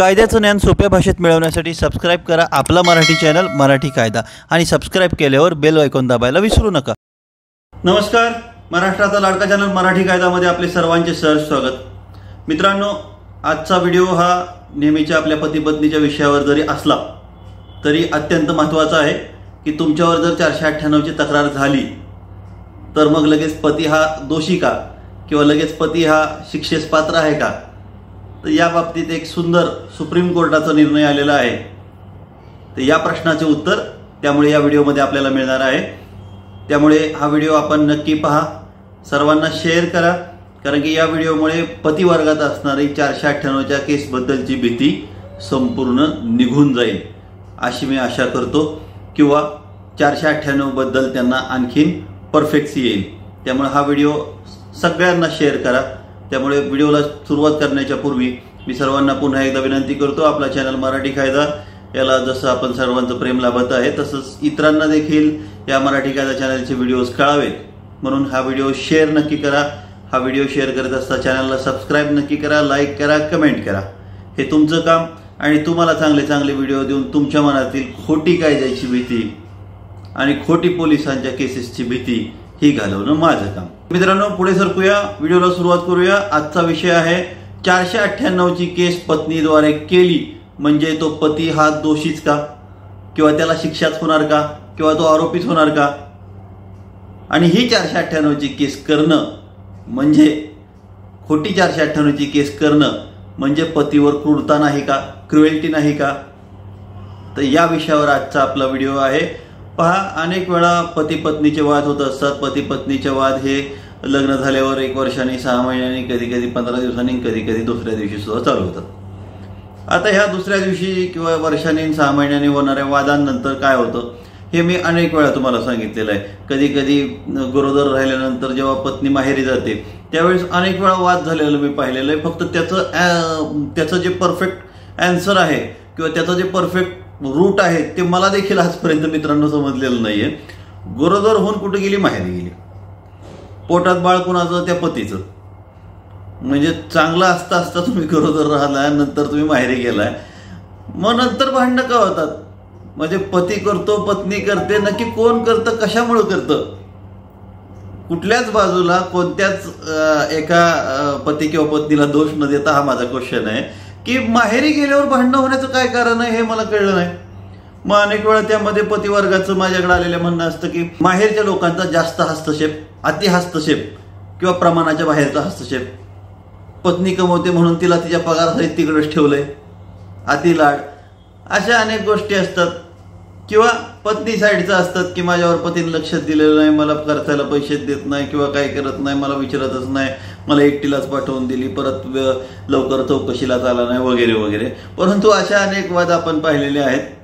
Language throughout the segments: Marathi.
कायद्याचं ज्ञान सोप्या भाषेत मिळवण्यासाठी सबस्क्राईब करा आपला मराठी चॅनल मराठी कायदा. आणि सबस्क्राईब केल्यावर बेल ऐकून दाबायला विसरू नका. नमस्कार. महाराष्ट्राचा लाडका चॅनल मराठी कायदामध्ये आपले सर्वांचे सहर्ष स्वागत. मित्रांनो आजचा व्हिडिओ हा नेहमीच्या आपल्या पती पत्नीच्या विषयावर जरी असला तरी अत्यंत महत्त्वाचा आहे की तुमच्यावर जर चारशे अठ्ठ्याण्णवची तक्रार झाली तर मग लगेच पती हा दोषी का? किंवा लगेच पती हा शिक्षेस पात्र आहे का? तर या बाबतीत एक सुंदर सुप्रीम कोर्टाचा निर्णय आलेला आहे. तर या प्रश्नाचे उत्तर त्यामुळे या व्हिडिओमध्ये आपल्याला मिळणार आहे. त्यामुळे हा व्हिडिओ आपण नक्की पहा. सर्वांना शेअर करा. कारण की या व्हिडिओमुळे पतिवर्गात असणारी चारशे अठ्ठ्याण्णवच्या केसबद्दलची भीती संपूर्ण निघून जाईल अशी मी आशा करतो. किंवा चारशे अठ्ठ्याण्णवबद्दल त्यांना आणखीन परफेक्सी येईल. त्यामुळे हा व्हिडिओ सगळ्यांना शेअर करा. त्यामुळे व्हिडिओला सुरुवात करण्याच्या पूर्वी मी सर्वांना पुन्हा एकदा विनंती करतो आपला चॅनल मराठी कायदा याला जसं आपण सर्वांचं प्रेम लाभत आहे तसंच इतरांना देखील या मराठी कायदा चॅनलचे व्हिडिओज कळावेत. म्हणून हा व्हिडिओ शेअर नक्की करा. हा व्हिडिओ शेअर करत असता चॅनलला सबस्क्राईब नक्की करा लाईक करा कमेंट करा. हे तुमचं काम आणि तुम्हाला चांगले चांगले व्हिडिओ देऊन तुमच्या मनातील खोटी कायद्याची भीती आणि खोटी पोलिसांच्या केसेसची भीती ही घालवणं माझं काम. मित्रांनो पुढे सरकूया. व्हिडिओला सुरुवात करूया. आजचा विषय आहे चारशे अठ्ठ्याण्णवची केस पत्नीद्वारे केली. म्हणजे तो पती हा दोषीच का? किंवा त्याला शिक्षाच होणार का? किंवा तो आरोपीच होणार का? आणि ही चारशे अठ्ठ्याण्णवची केस करणं म्हणजे खोटी चारशे अठ्ठ्याण्णवची केस करणं म्हणजे पतीवर क्रूरता नाही का? क्रुएल्टी नाही का? तर या विषयावर आजचा आपला व्हिडिओ आहे. पहा अनेक वेळा पती पत्नीचे वाद होत असतात पती पत्नीचे वाद हे लग्न झाल्यावर एक वर्षाने सहा महिन्यांनी कधी कधी पंधरा दिवसांनी कधी कधी दुसऱ्या दिवशी सुद्धा चालू होतात आता ह्या दुसऱ्या दिवशी किंवा वर्षांनी सहा महिन्यांनी होणाऱ्या वादांनंतर काय होतं हे मी अनेक वेळा तुम्हाला सांगितलेलं आहे. कधी कधी गरोदर राहिल्यानंतर जेव्हा पत्नी माहेरी जाते त्यावेळेस अनेक वेळा वाद झालेला मी पाहिलेलं आहे. फक्त त्याचं त्याचं जे परफेक्ट अँसर आहे किंवा त्याचं जे परफेक्ट रूट आहे ते मला देखील आजपर्यंत मित्रांनो समजलेलं नाही आहे गरोदर होऊन कुठे गेली? माहेरी गेली. पोटात बाळ कुणाचं? त्या पतीचं. म्हणजे चांगलं असता असता तुम्ही गरोदर राहिला नंतर तुम्ही माहेरी गेलाय. मग नंतर भांडणं का होतात? म्हणजे पती करतो पत्नी करते नक्की कोण करतं कशामुळं करतं? कुठल्याच बाजूला कोणत्याच एका पती किंवा पत्नीला दोष न देता हा माझा क्वेश्चन आहे. की माहेरी गेल्यावर भांडणं होण्याचं काय कारण आहे हे मला कळलं नाही. मग अनेक वेळा त्यामध्ये पतिवर्गाचं माझ्याकडे आलेलं म्हणणं असतं की माहेरच्या लोकांचा जास्त हस्तक्षेप अति हस्तक्षेप किंवा प्रमाणाच्या बाहेरचा हस्तक्षेप. पत्नी कमवते म्हणून तिला तिच्या पगारासाठी तिकडेच ठेवलंय. अति लाड. अशा अनेक गोष्टी असतात. किंवा पत्नी साईडचं असतात की माझ्यावर पतीने लक्ष दिलेलं नाही मला खर्चायला पैसे देत नाही किंवा काय करत नाही मला विचारतच नाही. मला एकटीलाच पाठवून दिली परत लवकर चौकशीलाच आला नाही वगैरे वगैरे. परंतु अशा अनेक वाद आपण पाहिलेले आहेत.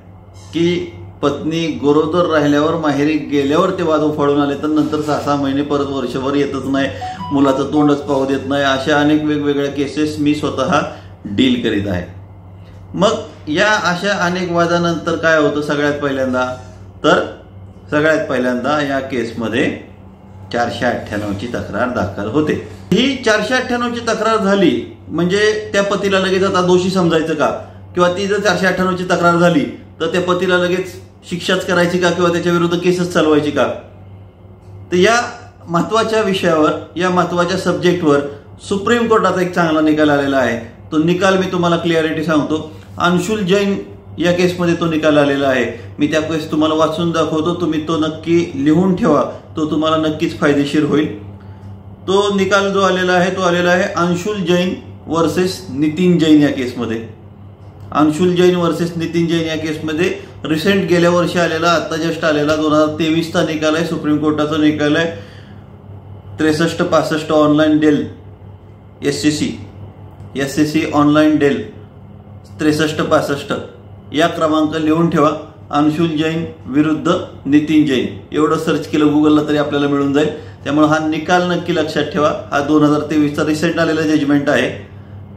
की पत्नी गरोदर राहिल्यावर माहेरी गेल्यावर ते वाद उफाळून आले तर नंतर सहा सहा महिने परत वर्षभर येतच नाही मुलाचं तोंडच पाहू देत नाही अशा अनेक वेगवेगळ्या केसेस मी स्वतः डील करीत आहे. मग या अशा अनेक वादानंतर काय होतं सगळ्यात पहिल्यांदा? तर सगळ्यात पहिल्यांदा या केसमध्ये चारशे अठ्ठ्याण्णवची तक्रार दाखल होते. ही चारशे अठ्ठ्याण्णवची तक्रार झाली म्हणजे त्या पतीला लगेच आता दोषी समजायचं का? किंवा ती जर चारशे अठ्ठ्याण्णवची तक्रार झाली तर त्या पतीला लगेच शिक्षाच करायची का किंवा त्याच्या विरुद्ध केसच चालवायची का? तर या महत्त्वाच्या विषयावर या महत्त्वाच्या सब्जेक्टवर सुप्रीम कोर्टाचा एक चांगला निकाल आलेला आहे. तो निकाल मी तुम्हाला क्लिअरिटी सांगतो. अंशुल जैन या केसमध्ये तो निकाल आलेला आहे. मी त्या केस तुम्हाला वाचून दाखवतो. तुम्ही तो नक्की लिहून ठेवा. तो तुम्हाला नक्कीच फायदेशीर होईल. तो निकाल जो आलेला आहे तो आलेला आहे अंशुल जैन वर्सेस नितीन जैन या केसमध्ये. अंशुल जैन वर्सेस नितीन जैन या केसमध्ये रिसेंट गेल्या वर्षी आलेला आता जस्ट आलेला दोन हजार तेवीसचा निकाल आहे. सुप्रीम कोर्टाचा निकाल आहे. त्रेसष्ट पासष्ट online Del S C C S C C online Del त्रेसष्ट पासष्ट. या क्रमांक लिहून ठेवा. अंशुल जैन विरुद्ध नितीन जैन. एवढं सर्च केलं गुगलला तरी आपल्याला मिळून जाईल. त्यामुळे हा निकाल नक्की लक्षात ठेवा. हा दोन हजार तेवीसचा रिसेंट आलेला जजमेंट आहे.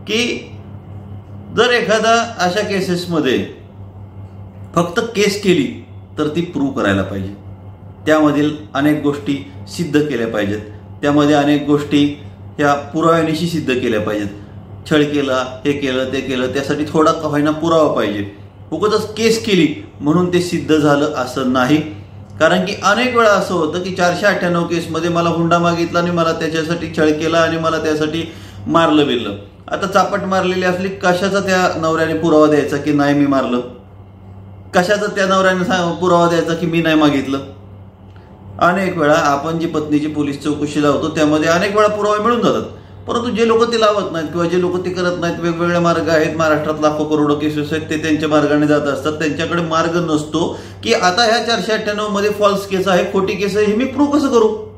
की जर एखादा अशा केसेसमध्ये फक्त केस केली तर ती प्रूव्ह करायला पाहिजे. त्यामधील अनेक गोष्टी सिद्ध केल्या पाहिजेत. त्यामध्ये अनेक गोष्टी ह्या पुराव्यानिशी सिद्ध केल्या पाहिजेत. छळ केला हे केलं ते केलं त्यासाठी थोडा का होईना पुरावा पाहिजे. उगतच केस केली म्हणून ते सिद्ध झालं असं नाही. कारण की अनेक वेळा असं होतं की चारशे अठ्ठ्याण्णव केसमध्ये मला हुंडा मागितला आणि मला त्याच्यासाठी छळ केला आणि मला त्यासाठी मारलं बिरलं आता चापट मारलेली असली कशाचा त्या नवऱ्याने पुरावा द्यायचा की नाही मी मारलं? कशाचा त्या नवऱ्याने सांग पुरावा द्यायचा की मी नाही मागितलं? अनेक वेळा आपण जी पत्नीची पोलीस चौकशी लावतो त्यामध्ये अनेक वेळा पुरावे मिळून जातात. परंतु जे लोक ते लावत नाहीत किंवा जे लोक ते करत नाहीत वेगवेगळे मार्ग आहेत. महाराष्ट्रात लाखो करोडो केसेस आहेत. ते त्यांच्या मार्गाने जात असतात. त्यांच्याकडे मार्ग नसतो की आता ह्या चारशे अठ्ठ्याण्णवमध्ये फॉल्स केस आहे खोटी केस आहे हे मी प्रूव्ह कसं करू?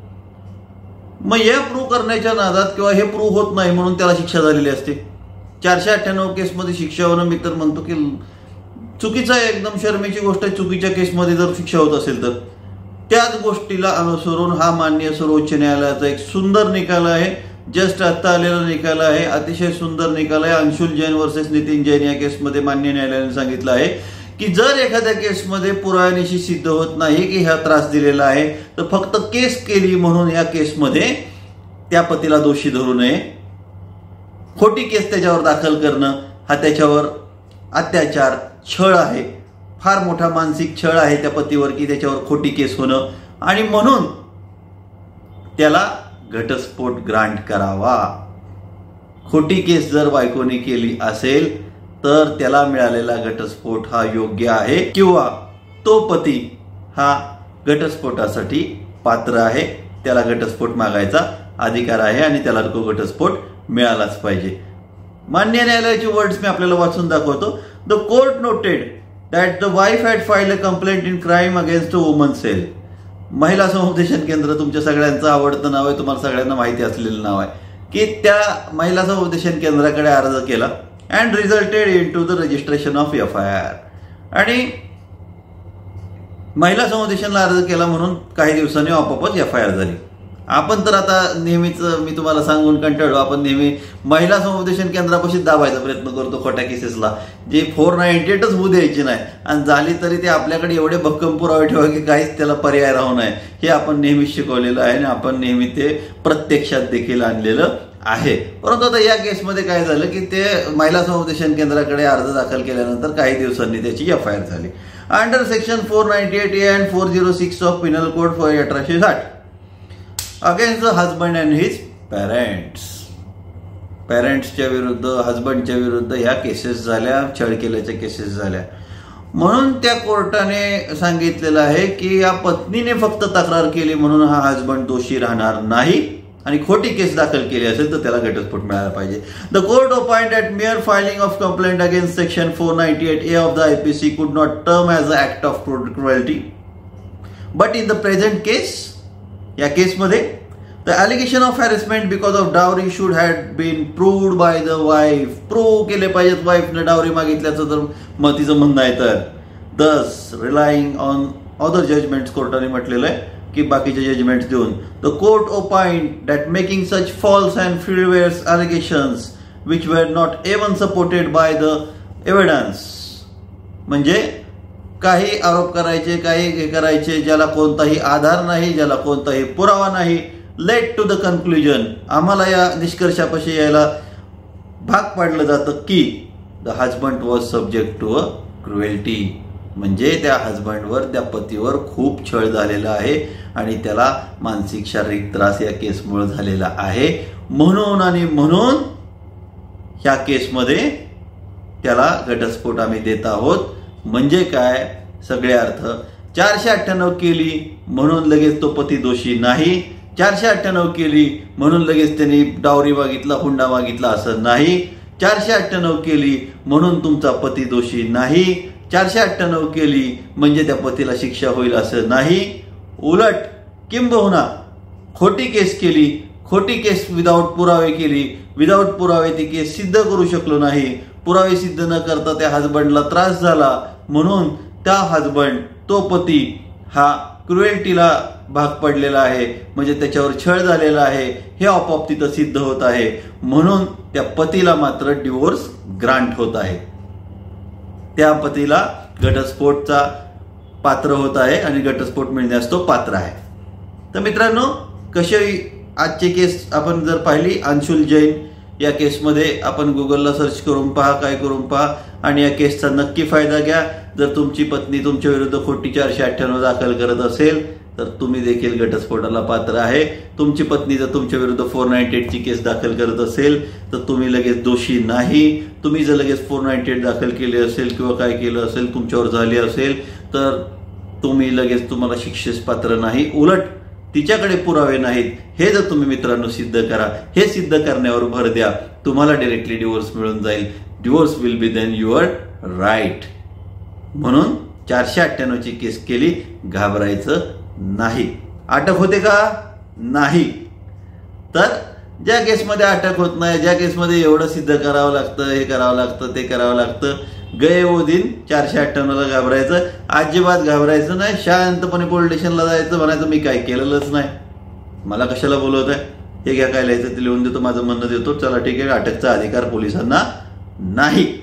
मग या प्रूव्ह करण्याच्या नादात किंवा हे प्रूव्ह होत नाही म्हणून त्याला शिक्षा झालेली असते. चारशे अठ्ठ्याण्णव केसमध्ये शिक्षा होणं मी तर म्हणतो की चुकीचं आहे एकदम शर्मेची गोष्ट आहे चुकीच्या केसमध्ये जर शिक्षा होत असेल तर. त्याच गोष्टीला अनुसरून हा मान्य सर्वोच्च न्यायालयाचा एक सुंदर निकाल आहे. जस्ट आत्ता आलेला निकाल आहे. अतिशय सुंदर निकाल आहे. अंशुल जैन वर्सेस नितीन जैन या केसमध्ये मान्य न्यायालयाने सांगितलं आहे. की जर एखाद्या केसमध्ये पुराव्यानिशी सिद्ध होत नाही की ह्या त्रास दिलेला आहे तर फक्त केस केली म्हणून या केसमध्ये त्या पतीला दोषी धरू नये. खोटी केस त्याच्यावर दाखल करणं हा त्याच्यावर अत्याचार छळ आहे. फार मोठा मानसिक छळ आहे त्या पतीवर की त्याच्यावर खोटी केस होणं. आणि म्हणून त्याला घटस्फोट ग्रांट करावा. खोटी केस जर बायकोने केली असेल तर त्याला मिळालेला घटस्फोट हा योग्य आहे किंवा तो पती हा घटस्फोटासाठी पात्र आहे. त्याला घटस्फोट मागायचा अधिकार आहे आणि त्याला तो घटस्फोट मिळालाच पाहिजे. मान्य न्यायालयाची वर्ड्स मी आपल्याला वाचून दाखवतो. The court noted that the wife had file a complaint in crime against a woman cell महिला समुपदेशन केंद्र तुमच्या सगळ्यांचं आवडतं नाव आहे. तुम्हाला सगळ्यांना माहिती असलेलं नाव आहे. की त्या महिला समुपदेशन केंद्राकडे अर्ज केला. And resulted in to the registration of F I R आणि महिला समुदेशनला अर्ज केला म्हणून काही दिवसांनी आपोआपच एफ आय आर झाली. आपण तर आता नेहमीच मी तुम्हाला सांगून कंटाळलो आपण नेहमी महिला समुपदेशन केंद्रापाशी दाबायचा प्रयत्न करतो खोट्या केसेसला. जे फोर नाईन्टी एटच होऊ द्यायची नाही आणि झाली तरी ते आपल्याकडे एवढे भक्कम पुरावे ठेवा की काहीच त्याला पर्याय राहू नये. हे आपण नेहमीच शिकवलेलं आहे आणि आपण नेहमी ते प्रत्यक्षात देखील आणलेलं आहे. परंतु आता या केसमध्ये काय झालं की ते महिला समुपदेशन केंद्राकडे अर्ज दाखल केल्यानंतर काही दिवसांनी त्याची एफ आय आर झाली. Under section four ninety eight A and four zero six of penal code for अठराशे साठ. Against the husband and his parents पॅरेंट्सच्या विरुद्ध हजबंडच्या विरुद्ध ह्या केसेस झाल्या छळ केल्याच्या केसेस झाल्या. म्हणून त्या कोर्टाने सांगितलेलं आहे की या पत्नीने फक्त तक्रार केली म्हणून हा हजबंड दोषी राहणार नाही. आणि खोटी केस दाखल केली असेल तर त्याला घटस्फोट मिळाला पाहिजे. The court of at mere filing of complaint against section four ninety eight A of the I P C could not term as a act of cruelty but in the present case या केसमध्ये the allegation of harassment because of dowry should had been proved by the wife prove केले पाहिजेत वाईफने डावरी मागितल्याचं तर मग तिचं म्हणणं आहे तर. दस रिलाईंग ऑन अदर जजमेंट कोर्टाने म्हटलेलं आहे. की बाकीचे जजमेंट देऊन. The court opined that making such false and fieldwares allegations which were not even supported by the evidence म्हणजे काही आरोप करायचे काही हे करायचे ज्याला कोणताही आधार नाही ज्याला कोणताही पुरावा नाही लेट टू द कन्क्लुजन आम्हाला या निष्कर्षापाशी यायला भाग पाडलं जातं की the husband was subject to a cruelty म्हणजे त्या हजबंडवर त्या पतीवर खूप छळ झालेला आहे आणि त्याला मानसिक शारीरिक त्रास या केसमुळे झालेला आहे. म्हणून आणि म्हणून ह्या केसमध्ये त्याला घटस्फोट आम्ही देत आहोत. म्हणजे काय? सगळे अर्थ. चारशे अठ्ठ्याण्णव केली म्हणून लगेच तो पती दोषी नाही. चारशे अठ्ठ्याण्णव केली म्हणून लगेच त्यांनी डावरी मागितला हुंडा मागितला असं नाही. चारशे अठ्ठ्याण्णव केली म्हणून तुमचा पती दोषी नाही. चारशे अठ्ठ्याण्णव केली म्हणजे त्या पतीला शिक्षा होईल असं नाही. उलट किंबहुना खोटी केस केली खोटी केस विदाऊट पुरावे केली. विदाऊट पुरावे ती केस सिद्ध करू शकलो नाही. पुरावे सिद्ध न करता त्या हजबंडला त्रास झाला. म्हणून त्या हजबंड तो पती हा क्रुएल्टीला भाग पडलेला आहे. म्हणजे त्याच्यावर छळ झालेला आहे. हे आपोआप तिथं सिद्ध होत आहे. म्हणून त्या पतीला मात्र डिवोर्स ग्रांट होत आहे. त्या पतीला घटस्फोटचा पात्र होत आहे आणि घटस्फोट मिळण्यास तो पात्र आहे. तर मित्रांनो कसे आजची केस आपण जर पाहिली अंशुल जैन या केसमध्ये आपण गुगलला सर्च करून पहा काय करून पहा आणि या केसचा नक्की फायदा घ्या. जर तुमची पत्नी तुमच्या विरुद्ध खोटी चारशे अठ्ठ्याण्णव दाखल करत असेल तर तुम्ही देखील घटस्फोटाला पात्र आहे. तुमची पत्नी जर तुमच्या विरुद्ध फोर नाईन्टी एटची केस दाखल करत असेल तर तुम्ही लगेच दोषी नाही. तुम्ही जर लगेच फोर नाईन्टी एट दाखल केली असेल किंवा काय केलं असेल तुमच्यावर झाली असेल तर तुम्ही लगेच तुम्हाला शिक्षेस पात्र नाही. उलट तिच्याकडे पुरावे नाहीत. हे जर तुम्ही मित्रांनो सिद्ध करा हे सिद्ध करण्यावर भर द्या तुम्हाला डिरेक्टली डिवोर्स मिळून जाईल. Divorce will be then your right म्हणून चारशे अठ्ठ्याण्णवची केस केली घाबरायचं नाही. अटक होते का? नाही. तर ज्या केसमध्ये अटक होत नाही ज्या केसमध्ये एवढं सिद्ध करावं लागतं हे करावं लागतं ते करावं लागतं गये दिन चारशे अठ्ठ्याण्णवला घाबरायचं. अजिबात घाबरायचं नाही. शांतपणे पोलीस स्टेशनला जायचं म्हणायचं मी काय केलेलंच नाही. मला कशाला बोलवत आहे? हे घ्या काय लिहायचं ते लिहून देतो माझं म्हणणं देतो. चला ठीक आहे अटकचा अधिकार पोलिसांना नाही.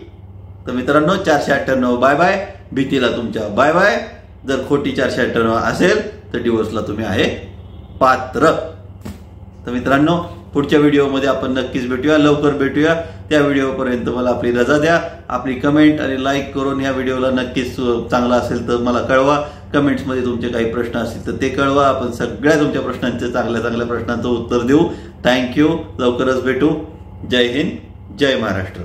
तर मित्रांनो चारशे अठ्ठ्याण्णव. Bye bye. भीतीला तुमच्या. Bye bye. जर खोटी चारशे अठ्ठ्याण्णव असेल तर डिवोर्सला तुम्ही आहे पात्र. तर मित्रांनो पुढच्या व्हिडिओमध्ये आपण नक्कीच भेटूया लवकर भेटूया. त्या व्हिडिओपर्यंत मला आपली रजा द्या. आपली कमेंट आणि लाईक करून या व्हिडिओला नक्कीच चांगला असेल तर मला कळवा. कमेंट्समध्ये तुमचे काही प्रश्न असतील तर ते कळवा. आपण सगळ्या तुमच्या प्रश्नांचे चांगल्या चांगल्या प्रश्नांचं उत्तर देऊ. थँक्यू लवकरच भेटू. जय हिंद. जय महाराष्ट्र.